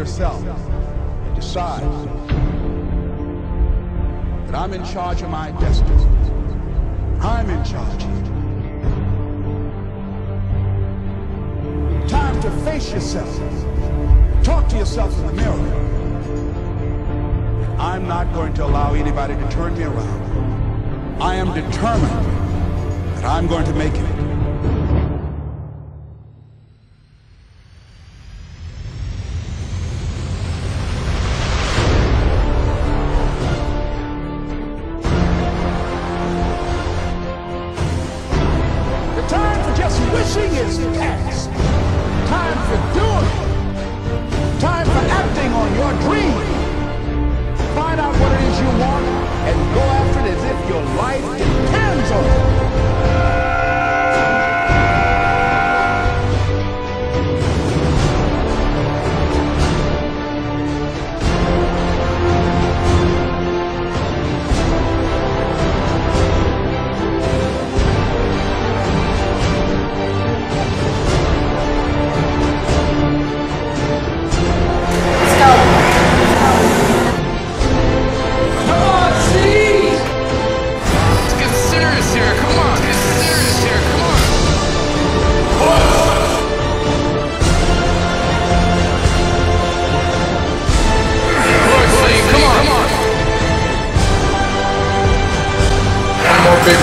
yourself and decide that I'm in charge of my destiny. I'm in charge. Time to face yourself. Talk to yourself in the mirror. I'm not going to allow anybody to turn me around. I am determined that I'm going to make it. Your dream. Find out what it is you want and go after it as if your life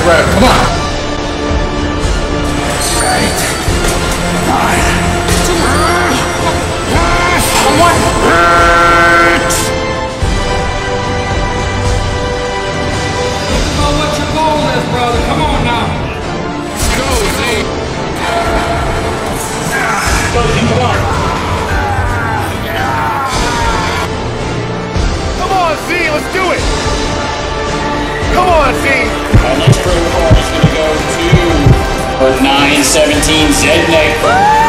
Come on. What your goal is, brother. Come on now. Let's go, Z. Come on, Z, let's do it. Come on, Z. Our next pro card is going to go to or 917 Zednik.